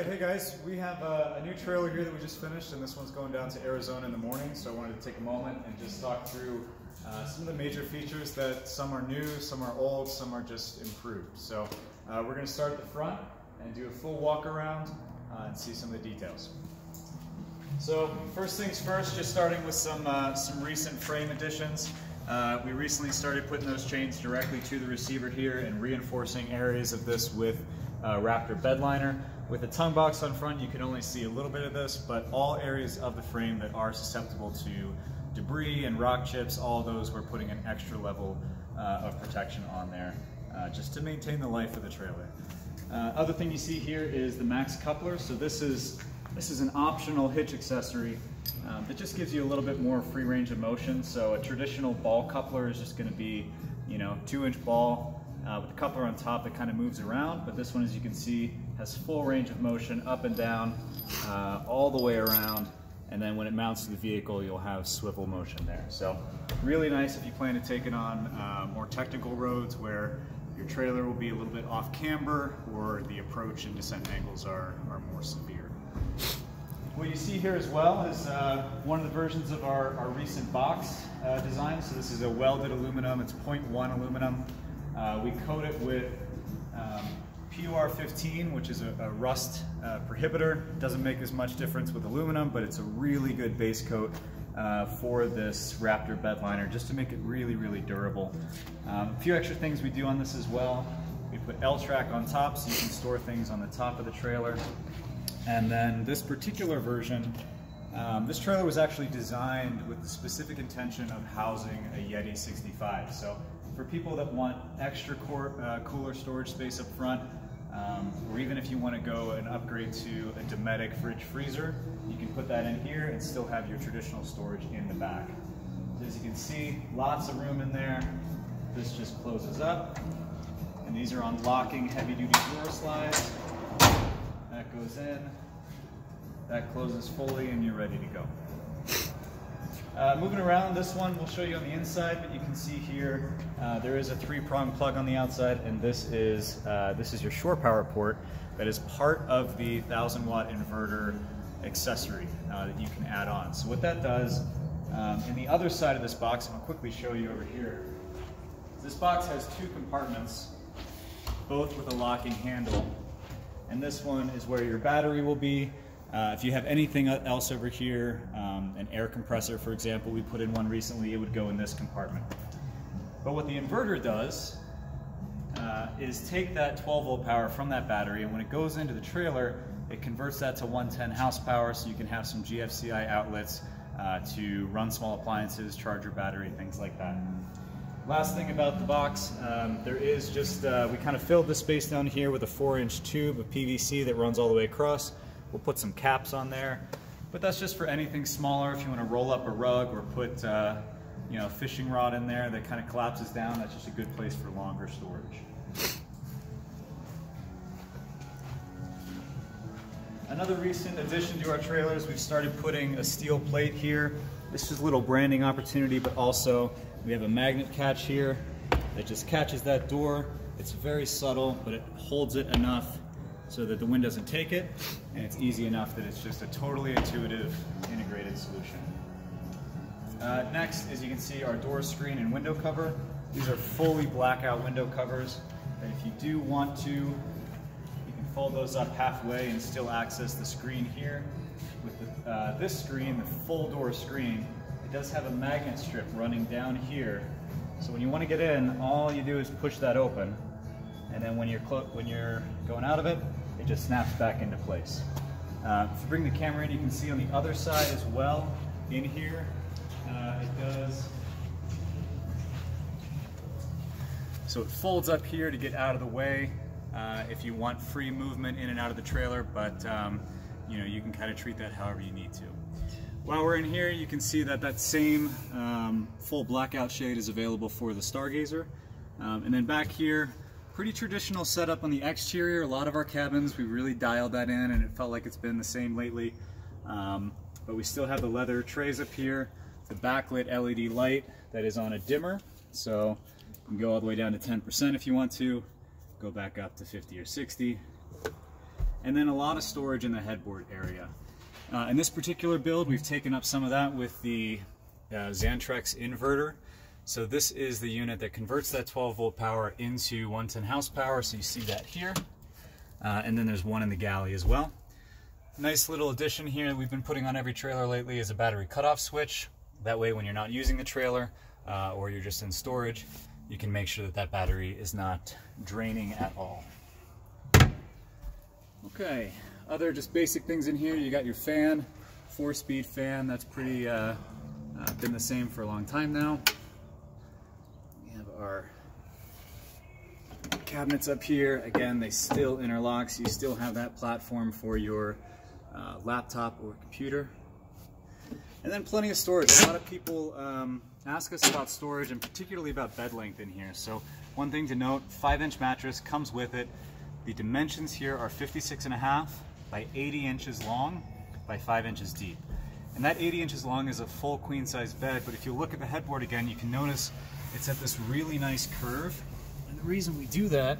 Right, hey guys, we have a, a, new trailer here that we just finished, and this one's going down to Arizona in the morning. So I wanted to take a moment and just talk through uh, some of the major features that some are new, some are old, some are just improved. So uh, we're going to start at the front and do a full walk around uh, and see some of the details. So first things first, just starting with some uh, some recent frame additions. Uh, we recently started putting those chains directly to the receiver here and reinforcing areas of this with uh, Raptor bedliner. With the tongue box on front, you can only see a little bit of this, but all areas of the frame that are susceptible to debris and rock chips, all those we're putting an extra level uh, of protection on there uh, just to maintain the life of the trailer. Uh, other thing you see here is the max coupler. So this is, this is an optional hitch accessory um, that just gives you a little bit more free range of motion. So a traditional ball coupler is just gonna be, you know, two inch ball, uh, with the coupler on top that kind of moves around, but this one, as you can see, has full range of motion up and down, uh, all the way around, and then when it mounts to the vehicle, you'll have swivel motion there. So really nice if you plan to take it on uh, more technical roads where your trailer will be a little bit off camber or the approach and descent angles are, are more severe. What you see here as well is uh, one of the versions of our, our recent box uh, design. So this is a welded aluminum, it's 0.1 aluminum. Uh, we coat it with um, POR 15, which is a, a rust uh, prohibitor. Doesn't make as much difference with aluminum, but it's a really good base coat uh, for this Raptor bed liner, just to make it really, really durable. Um, a few extra things we do on this as well. We put L-Track on top so you can store things on the top of the trailer. And then this particular version, um, this trailer was actually designed with the specific intention of housing a Yeti 65. So for people that want extra core, uh, cooler storage space up front, um, or even if you want to go and upgrade to a Dometic fridge freezer, you can put that in here and still have your traditional storage in the back. As you can see, lots of room in there. This just closes up. And these are on locking heavy duty drawer slides. Goes in, that closes fully and you're ready to go. Uh, moving around, this one we'll show you on the inside, but you can see here uh, there is a three-prong plug on the outside, and this is uh, this is your shore power port that is part of the 1,000 watt inverter accessory uh, that you can add on. So what that does, um, in the other side of this box, I'll quickly show you over here. This box has two compartments, both with a locking handle, and this one is where your battery will be, uh, if you have anything else over here, um, an air compressor, for example, we put in one recently, it would go in this compartment. But what the inverter does uh, is take that 12 volt power from that battery, and when it goes into the trailer, it converts that to 110 house power, so you can have some GFCI outlets uh, to run small appliances, charge your battery, things like that. Last thing about the box, um, there is just, uh, we kind of filled the space down here with a four inch tube of PVC that runs all the way across. We'll put some caps on there, but that's just for anything smaller. If you want to roll up a rug or put uh, you know, a fishing rod in there that kind of collapses down, that's just a good place for longer storage. Another recent addition to our trailers, we've started putting a steel plate here. This is a little branding opportunity, but also we have a magnet catch here that just catches that door. It's very subtle, but it holds it enough so that the wind doesn't take it, and it's easy enough that it's just a totally intuitive, integrated solution. Uh, next, as you can see, our door screen and window cover. These are fully blackout window covers. And if you do want to, you can fold those up halfway and still access the screen here. With the, uh, this screen, the full door screen, it does have a magnet strip running down here. So when you want to get in, all you do is push that open. And then when you're, when you're going out of it, it just snaps back into place. Uh, if you bring the camera in, you can see on the other side as well, in here, uh, it does. So it folds up here to get out of the way uh, if you want free movement in and out of the trailer, but um, you know, you can kind of treat that however you need to. While we're in here, you can see that that same um, full blackout shade is available for the Stargazer. Um, and then back here, pretty traditional setup on the exterior. A lot of our cabins, we really dialed that in and it felt like it's been the same lately. Um, but we still have the leather trays up here, the backlit LED light that is on a dimmer. So you can go all the way down to 10% if you want to, go back up to 50 or 60. And then a lot of storage in the headboard area. Uh, in this particular build, we've taken up some of that with the uh, Xantrex inverter. So this is the unit that converts that 12 volt power into 110 house power. So you see that here. Uh, and then there's one in the galley as well. Nice little addition here that we've been putting on every trailer lately is a battery cutoff switch. That way when you're not using the trailer uh, or you're just in storage, you can make sure that that battery is not draining at all. Okay, other just basic things in here. You got your fan, four speed fan. That's pretty, uh, uh, been the same for a long time now. We have our cabinets up here. Again, they still interlock, so you still have that platform for your uh, laptop or computer. And then plenty of storage. A lot of people um, ask us about storage and particularly about bed length in here. So one thing to note, five inch mattress comes with it. The dimensions here are 56 and a half by 80 inches long by 5 inches deep. And that 80 inches long is a full queen size bed, but if you look at the headboard again, you can notice it's at this really nice curve. And the reason we do that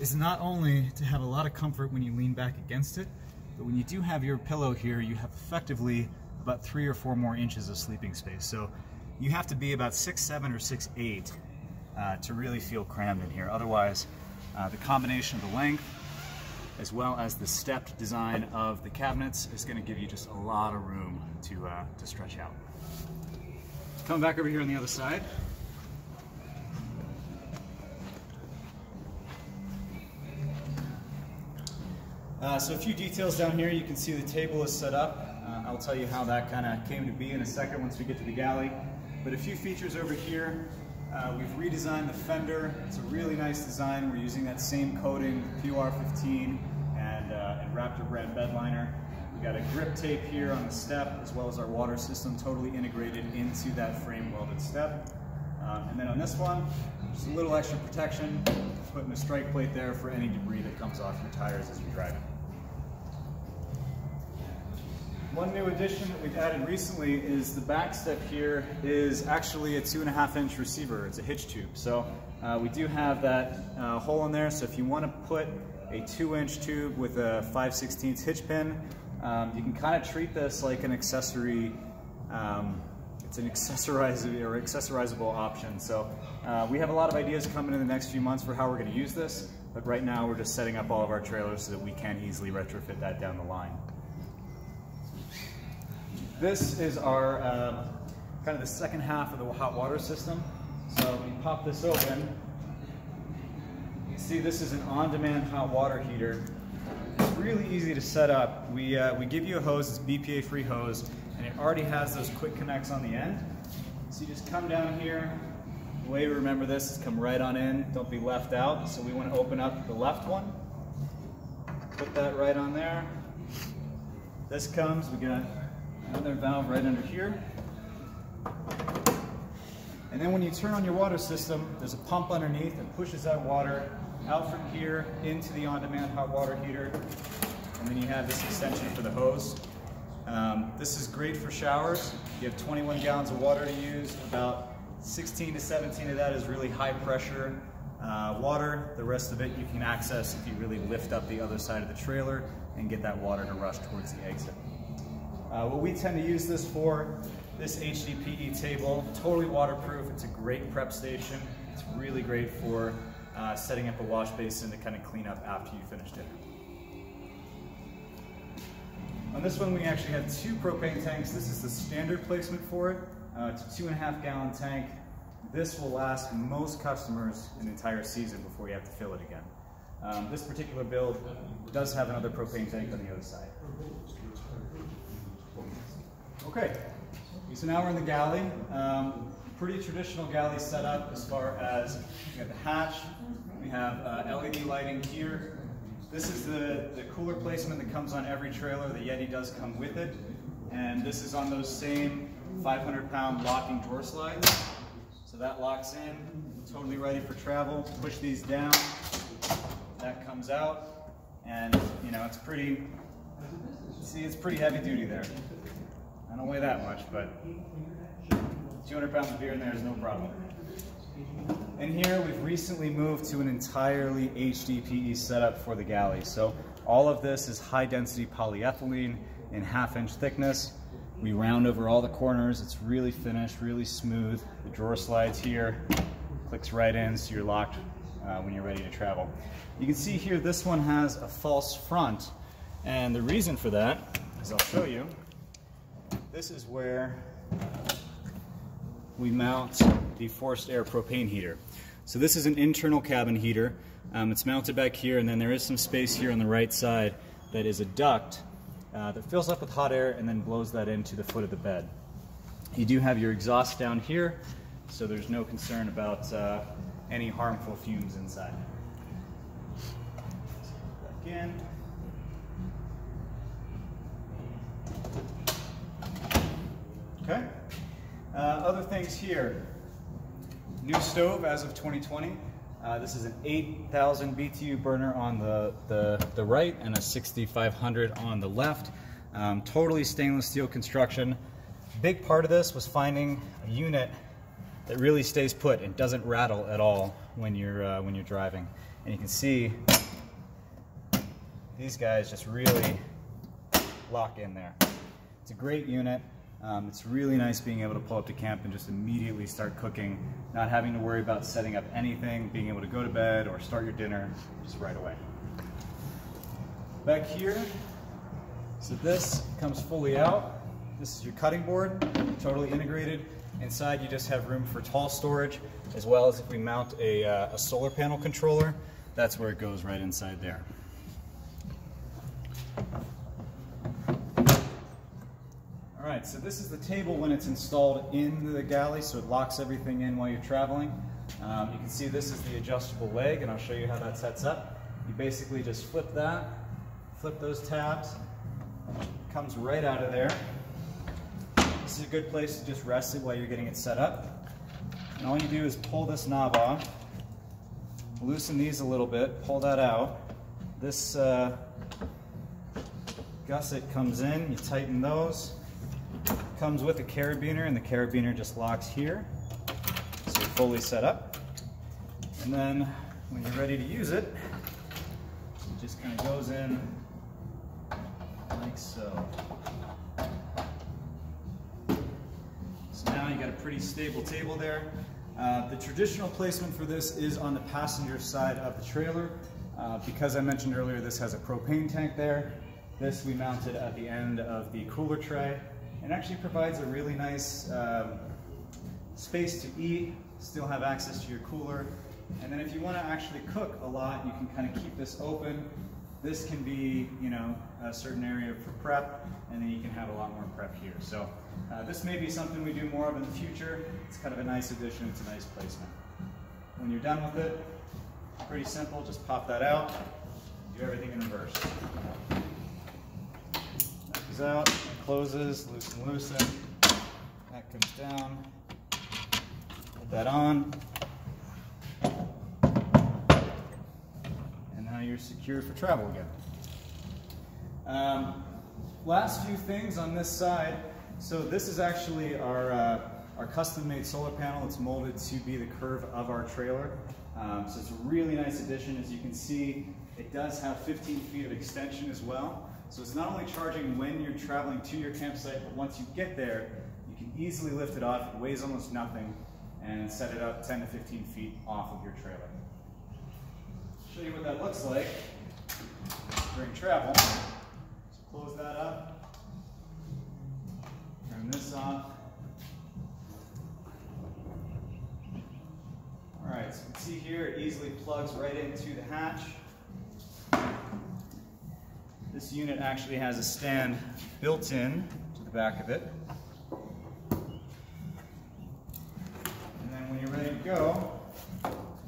is not only to have a lot of comfort when you lean back against it, but when you do have your pillow here, you have effectively about three or four more inches of sleeping space. So you have to be about six seven or six eight uh, to really feel crammed in here. Otherwise, uh, the combination of the length as well as the stepped design of the cabinets is going to give you just a lot of room to, uh, to stretch out. Coming back over here on the other side. Uh, so a few details down here. You can see the table is set up. Uh, I'll tell you how that kind of came to be in a second once we get to the galley. But a few features over here. Uh, we've redesigned the fender. It's a really nice design. We're using that same coating, POR15 and, uh, and Raptor brand bed liner. We got a grip tape here on the step as well as our water system totally integrated into that frame welded step. Um, and then on this one, just a little extra protection, putting a strike plate there for any debris that comes off your tires as you're driving. One new addition that we've added recently is the back step here is actually a two and a half inch receiver. It's a hitch tube. So uh, we do have that uh, hole in there. So if you want to put a two inch tube with a 5 16 hitch pin, um, you can kind of treat this like an accessory, um, it's an accessorizable or accessorizable option. So uh, we have a lot of ideas coming in the next few months for how we're going to use this. But right now we're just setting up all of our trailers so that we can easily retrofit that down the line. This is our uh, kind of the second half of the hot water system. So we pop this open. You see this is an on-demand hot water heater. It's really easy to set up. We, uh, we give you a hose, it's BPA-free hose, and it already has those quick connects on the end. So you just come down here. The way we remember this is come right on in, don't be left out. So we want to open up the left one. Put that right on there. This comes, we got another valve right under here. And then when you turn on your water system, there's a pump underneath that pushes that water out from here into the on-demand hot water heater. And then you have this extension for the hose. Um, this is great for showers. You have 21 gallons of water to use. About 16 to 17 of that is really high pressure uh, water. The rest of it you can access if you really lift up the other side of the trailer and get that water to rush towards the exit. Uh, what we tend to use this for, this HDPE table, totally waterproof. It's a great prep station. It's really great for uh, setting up a wash basin to kind of clean up after you finish dinner. On this one, we actually have two propane tanks. This is the standard placement for it. Uh, it's a two and a half gallon tank. This will last most customers an entire season before you have to fill it again. Um, this particular build does have another propane tank on the other side. Okay, so now we're in the galley. Um, pretty traditional galley setup as far as we have the hatch, we have uh, LED lighting here. This is the, the cooler placement that comes on every trailer. The Yeti does come with it. And this is on those same 500 pound locking drawer slides. So that locks in, totally ready for travel. Push these down, that comes out. And you know, it's pretty, see it's pretty heavy duty there. I don't weigh that much, but 200 pounds of beer in there is no problem. And here we've recently moved to an entirely HDPE setup for the galley. So All of this is high density polyethylene in half inch thickness. We round over all the corners. It's really finished, really smooth. The drawer slides here, clicks right in so you're locked uh, when you're ready to travel. You can see here this one has a false front and the reason for that is I'll show you. This is where we mount the forced air propane heater. So this is an internal cabin heater. Um, it's mounted back here and then there is some space here on the right side that is a duct uh, that fills up with hot air and then blows that into the foot of the bed. You do have your exhaust down here, so there's no concern about uh, any harmful fumes inside. Back in. Okay. Uh, other things here. New stove as of 2020. Uh, this is an 8,000 BTU burner on the, the, the, right and a 6,500 on the left. Um, totally stainless steel construction. Big part of this was finding a unit that really stays put and doesn't rattle at all when you're, uh, when you're driving. And you can see these guys just really lock in there. It's a great unit. Um, it's really nice being able to pull up to camp and just immediately start cooking, not having to worry about setting up anything, being able to go to bed or start your dinner just right away. Back here, so this comes fully out. This is your cutting board, totally integrated. Inside you just have room for tall storage, as well as if we mount a, uh, a solar panel controller, that's where it goes right inside there. Right, so this is the table when it's installed in the galley, so it locks everything in while you're traveling. Um, you can see this is the adjustable leg, and I'll show you how that sets up. You basically just flip that, flip those tabs, comes right out of there. This is a good place to just rest it while you're getting it set up. And all you do is pull this knob off, loosen these a little bit, pull that out. This uh, gusset comes in, you tighten those, Comes with a carabiner and the carabiner just locks here. So you're fully set up. And then when you're ready to use it, it just kind of goes in like so. So now you got a pretty stable table there. Uh, the traditional placement for this is on the passenger side of the trailer. Uh, because I mentioned earlier this has a propane tank there, this we mounted at the end of the cooler tray and actually provides a really nice um, space to eat, still have access to your cooler. And then if you want to actually cook a lot, you can kind of keep this open. This can be, you know, a certain area for prep, and then you can have a lot more prep here. So uh, this may be something we do more of in the future. It's kind of a nice addition, it's a nice placement. When you're done with it, pretty simple, just pop that out, do everything in reverse. That out, closes, loosen, loosen. That comes down. Put that on. And now you're secure for travel again. Um, last few things on this side. So this is actually our, uh, our custom-made solar panel. It's molded to be the curve of our trailer. Um, so it's a really nice addition. As you can see, it does have 15 feet of extension as well. So it's not only charging when you're traveling to your campsite, but once you get there, you can easily lift it off. It weighs almost nothing and set it up 10 to 15 feet off of your trailer. Show you what that looks like during travel. So close that up, turn this off. All right, so you can see here, it easily plugs right into the hatch. This unit actually has a stand built in to the back of it. And then when you're ready to go,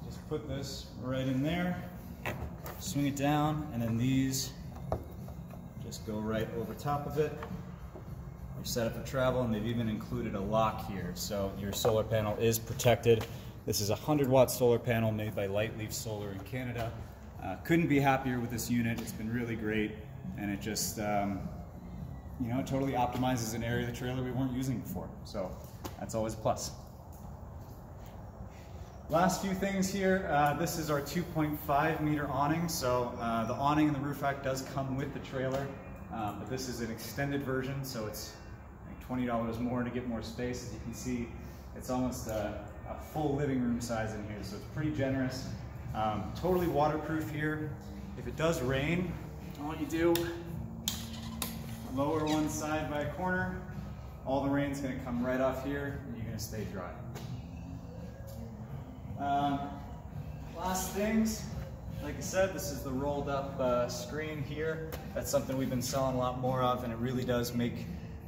just put this right in there, swing it down, and then these just go right over top of it. You're set up for travel, and they've even included a lock here, so your solar panel is protected. This is a 100 watt solar panel made by Lightleaf Solar in Canada. Uh, couldn't be happier with this unit. It's been really great and it just, um, you know, it totally optimizes an area of the trailer we weren't using before. So that's always a plus. Last few things here. Uh, this is our 2.5 meter awning. So uh, the awning and the roof rack does come with the trailer, um, but this is an extended version. So it's like $20 more to get more space. As you can see, it's almost a, a full living room size in here. So it's pretty generous. Um, totally waterproof here. If it does rain, all you do, lower one side by a corner, all the rain's gonna come right off here and you're gonna stay dry. Um, last things, like I said, this is the rolled up uh, screen here. That's something we've been selling a lot more of and it really does make,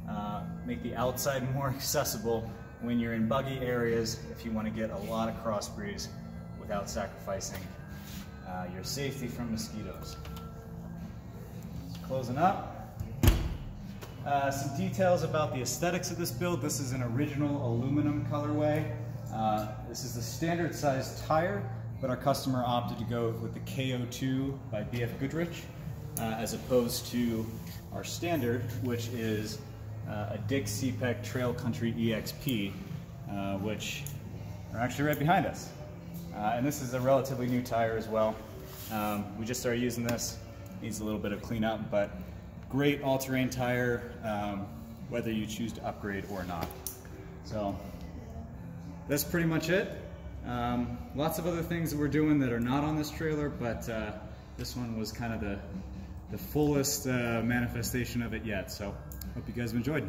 uh, make the outside more accessible when you're in buggy areas if you want to get a lot of cross breeze without sacrificing uh, your safety from mosquitoes. Closing up. Uh, some details about the aesthetics of this build. This is an original aluminum colorway. Uh, this is the standard size tire, but our customer opted to go with the KO2 by BF Goodrich, uh, as opposed to our standard, which is uh, a Dick Cepek Trail Country EXP, uh, which are actually right behind us. Uh, and this is a relatively new tire as well. Um, we just started using this, needs a little bit of cleanup, but great all-terrain tire, um, whether you choose to upgrade or not. So that's pretty much it. Um, lots of other things that we're doing that are not on this trailer, but uh, this one was kind of the, the fullest uh, manifestation of it yet. So hope you guys have enjoyed.